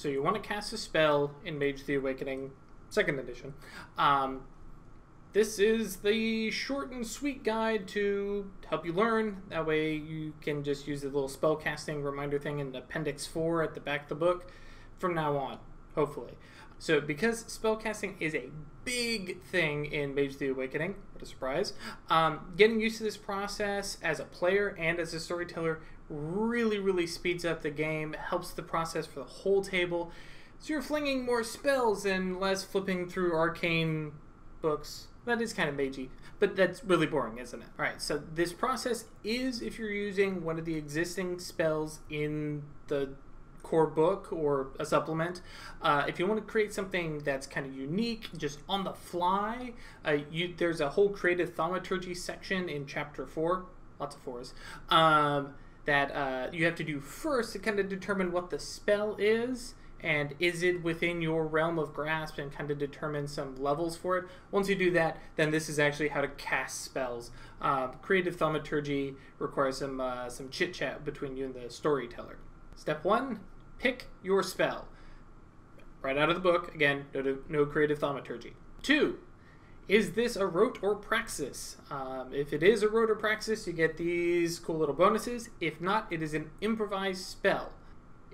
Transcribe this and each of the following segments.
So you want to cast a spell in Mage the Awakening, second edition. Um, this is the short and sweet guide to help you learn. That way you can just use the little spell casting reminder thing in Appendix 4 at the back of the book from now on, hopefully. So, because spellcasting is a big thing in Mage the Awakening, what a surprise, um, getting used to this process as a player and as a storyteller really, really speeds up the game, helps the process for the whole table. So, you're flinging more spells and less flipping through arcane books. That is kind of magey, but that's really boring, isn't it? All right, so this process is if you're using one of the existing spells in the core book or a supplement. Uh, if you want to create something that's kind of unique, just on the fly, uh, you, there's a whole creative thaumaturgy section in chapter four, lots of fours, um, that uh, you have to do first to kind of determine what the spell is and is it within your realm of grasp and kind of determine some levels for it. Once you do that, then this is actually how to cast spells. Um, creative thaumaturgy requires some uh, some chit chat between you and the storyteller. Step one: pick your spell. Right out of the book. Again, no, no creative thaumaturgy. Two: is this a rote or praxis? Um, if it is a rote or praxis, you get these cool little bonuses. If not, it is an improvised spell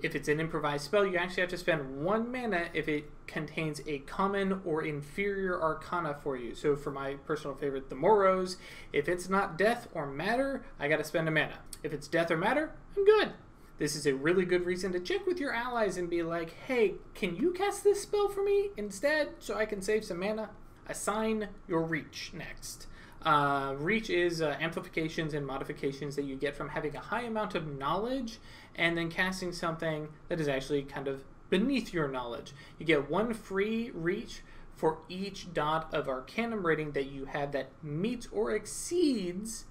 if it's an improvised spell, you actually have to spend one mana if it contains a common or inferior arcana for you. So for my personal favorite, the Moros, if it's not death or matter, I gotta spend a mana. If it's death or matter, I'm good. This is a really good reason to check with your allies and be like, hey, can you cast this spell for me instead so I can save some mana? Assign your reach next. Uh, reach is uh, amplifications and modifications that you get from having a high amount of knowledge and then casting something that is actually kind of beneath your knowledge. You get one free reach for each dot of Arcanum rating that you have that meets or exceeds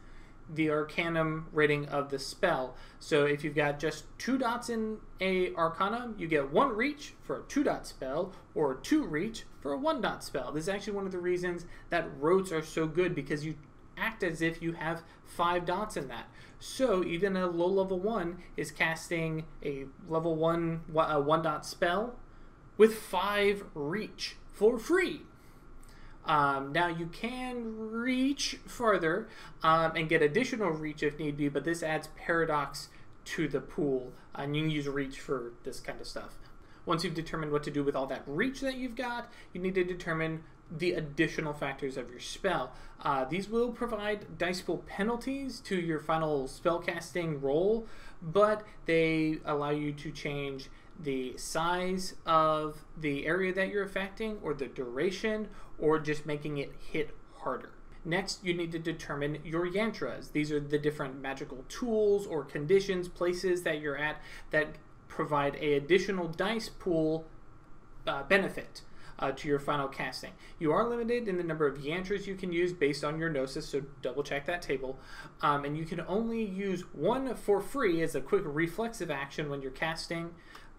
the Arcanum rating of the spell. So if you've got just two dots in a Arcana, you get one reach for a two dot spell, or two reach for a one dot spell. This is actually one of the reasons that rotes are so good because you act as if you have five dots in that. So even a low level one is casting a level one a one dot spell with five reach for free. Um, now you can reach further um, and get additional reach if need be, but this adds paradox to the pool, and you can use reach for this kind of stuff. Once you've determined what to do with all that reach that you've got, you need to determine the additional factors of your spell. Uh, these will provide dice pool penalties to your final spellcasting roll, but they allow you to change the size of the area that you're affecting, or the duration, or just making it hit harder. Next, you need to determine your yantras. These are the different magical tools or conditions, places that you're at that provide a additional dice pool uh, benefit uh, to your final casting. You are limited in the number of yantras you can use based on your gnosis, so double check that table. Um, and you can only use one for free as a quick reflexive action when you're casting.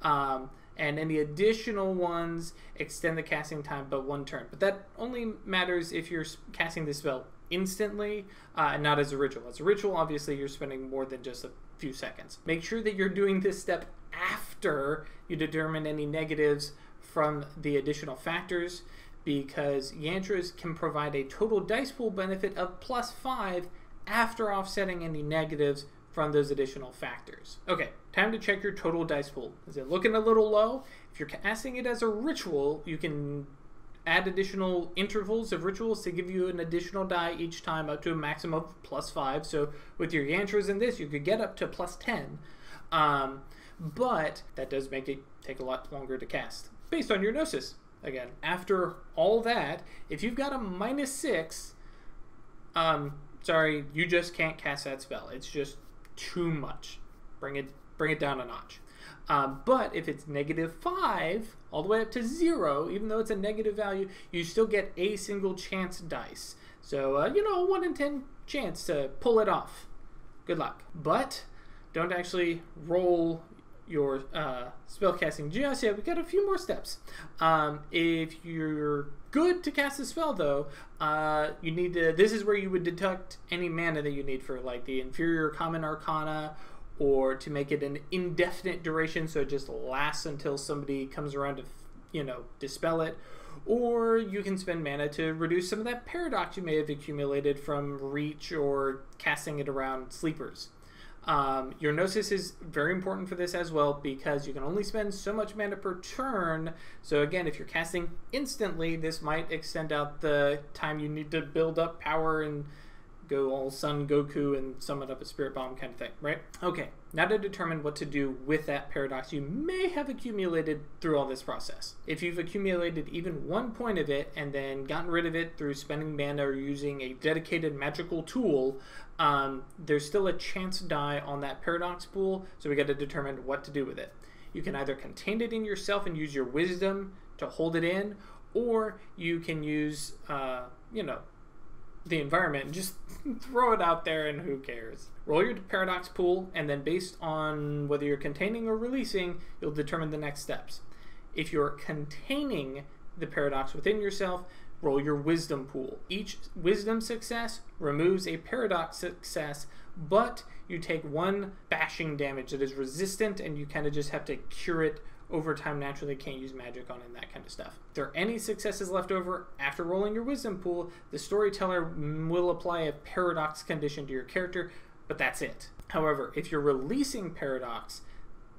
Um, and any additional ones extend the casting time but one turn. But that only matters if you're casting the spell instantly uh, and not as a ritual. As a ritual, obviously, you're spending more than just a few seconds. Make sure that you're doing this step after you determine any negatives from the additional factors because Yantras can provide a total dice pool benefit of plus 5 after offsetting any negatives from those additional factors. Okay, time to check your total dice pool. Is it looking a little low? If you're casting it as a ritual, you can add additional intervals of rituals to give you an additional die each time up to a maximum of plus 5. So with your Yantras in this, you could get up to plus 10. Um, but that does make it take a lot longer to cast based on your gnosis. Again, after all that, if you've got a minus six, um, sorry, you just can't cast that spell. It's just too much. Bring it, bring it down a notch. Um, but if it's negative five, all the way up to zero, even though it's a negative value, you still get a single chance dice. So, uh, you know, one in ten chance to pull it off. Good luck. But don't actually roll your uh, spellcasting just yet. We got a few more steps. Um, if you're good to cast a spell, though, uh, you need to. This is where you would deduct any mana that you need for like the inferior common arcana or to make it an indefinite duration so it just lasts until somebody comes around to, you know, dispel it. Or you can spend mana to reduce some of that paradox you may have accumulated from reach or casting it around sleepers. Um, your Gnosis is very important for this as well because you can only spend so much mana per turn. So again, if you're casting instantly, this might extend out the time you need to build up power and go all Son Goku and summon up a Spirit Bomb kind of thing, right? Okay, now to determine what to do with that paradox you may have accumulated through all this process. If you've accumulated even one point of it and then gotten rid of it through spending mana or using a dedicated magical tool, um, there's still a chance to die on that paradox pool, so we got to determine what to do with it. You can either contain it in yourself and use your wisdom to hold it in, or you can use, uh, you know, the environment just throw it out there and who cares. Roll your paradox pool, and then based on whether you're containing or releasing, you'll determine the next steps. If you're containing the paradox within yourself, roll your wisdom pool. Each wisdom success removes a paradox success, but you take one bashing damage that is resistant, and you kind of just have to cure it over time naturally can't use magic on and that kind of stuff. If there are any successes left over after rolling your wisdom pool, the storyteller will apply a paradox condition to your character, but that's it. However, if you're releasing paradox,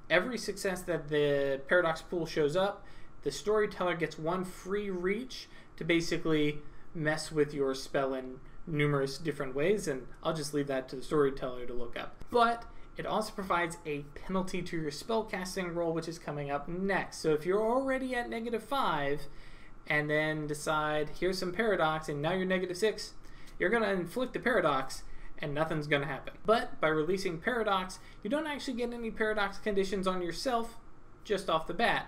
every success that the paradox pool shows up, the storyteller gets one free reach to basically mess with your spell in numerous different ways, and I'll just leave that to the storyteller to look up. But it also provides a penalty to your spellcasting roll, which is coming up next. So if you're already at negative 5 and then decide, here's some paradox, and now you're negative 6, you're going to inflict the paradox and nothing's going to happen. But by releasing paradox, you don't actually get any paradox conditions on yourself just off the bat.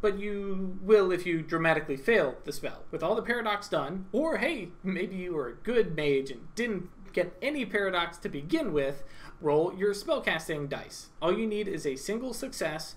But you will if you dramatically fail the spell. With all the paradox done, or hey, maybe you were a good mage and didn't get any paradox to begin with, roll your spellcasting dice. All you need is a single success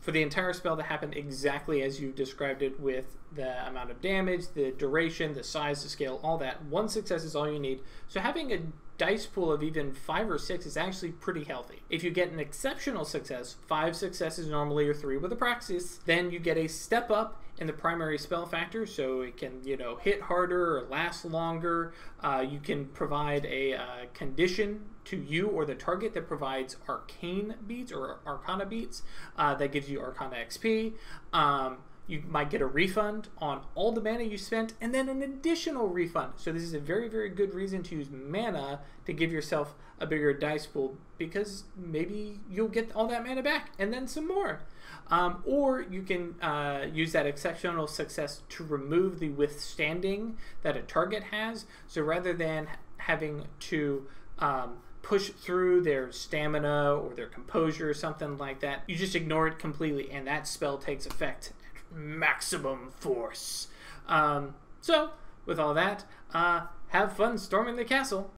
for the entire spell to happen exactly as you described it with the amount of damage, the duration, the size, the scale, all that. One success is all you need. So having a dice pool of even five or six is actually pretty healthy. If you get an exceptional success, five successes normally or three with a praxis, then you get a step up in the primary spell factor, so it can you know hit harder or last longer. Uh, you can provide a uh, condition to you or the target that provides arcane beats or arcana beats uh, that gives you arcana XP. Um, you might get a refund on all the mana you spent and then an additional refund. So this is a very, very good reason to use mana to give yourself a bigger dice pool because maybe you'll get all that mana back and then some more. Um, or you can uh, use that exceptional success to remove the withstanding that a target has. So rather than having to um, push through their stamina or their composure or something like that, you just ignore it completely and that spell takes effect maximum force. Um, so, with all that, uh, have fun storming the castle.